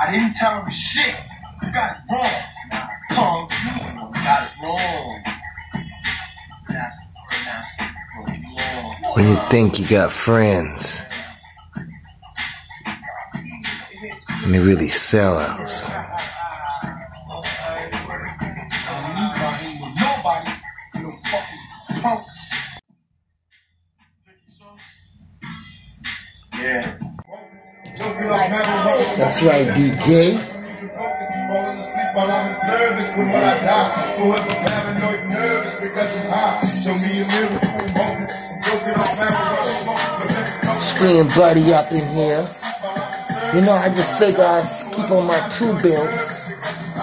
I didn't tell him shit. You got it wrong. Punk. You got it wrong. When you think you got friends, and they really sellouts. Yeah. That's right, DJ. Falling asleep. Scream buddy up in here. You know, I just figure I keep on my two bills.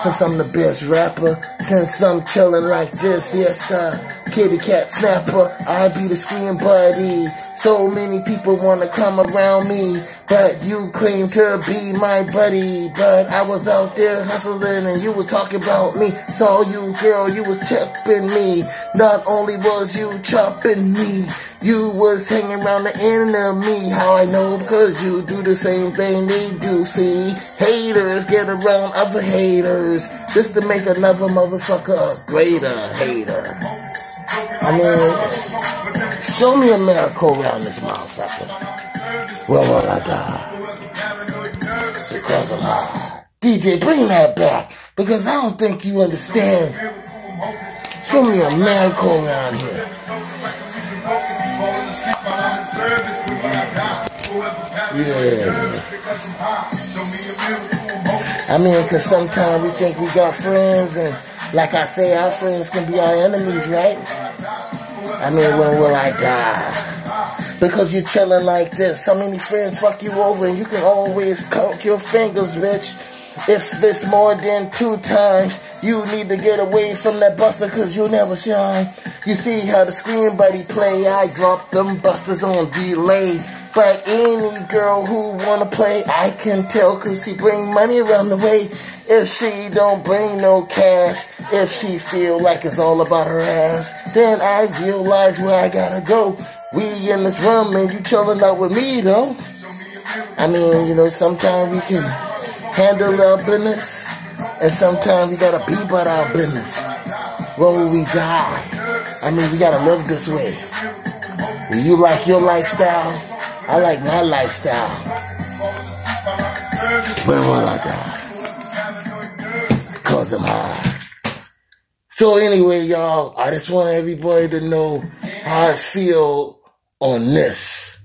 Since I'm the best rapper, since I'm chillin' like this, yes, the kitty cat snapper, I be the scream buddy. So many people wanna come around me, but you claim to be my buddy. But I was out there hustling and you were talking about me. Saw you, girl, you was chopping me. Not only was you chopping me, you was hanging around the enemy. How I know? Because you do the same thing they do. See, haters get around other haters just to make another motherfucker a greater hater. I mean, show me a miracle around this motherfucker. Where will I die? Because I'm high. DJ, bring that back. Because I don't think you understand. Show me a miracle around here. Yeah. I mean, because sometimes we think we got friends, and like I say, our friends can be our enemies, right? I mean, when will I die? Because you're chilling like this. So many friends fuck you over, and you can always count your fingers, bitch. If it's more than two times, you need to get away from that buster, cause you'll never shine. You see how the screen buddy play, I drop them busters on delay. But any girl who wanna play, I can tell cause she bring money around the way. If she don't bring no cash, if she feel like it's all about her ass, then I realize where I gotta go. We in this room and you chillin' out with me though. I mean, you know, sometimes we can handle our business and sometimes we gotta be about our business. When we die? I mean, we gotta live this way. You like your lifestyle? I like my lifestyle. When will I die? Cause I'm high. So anyway, y'all, I just want everybody to know how I feel on this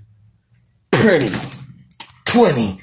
pretty 20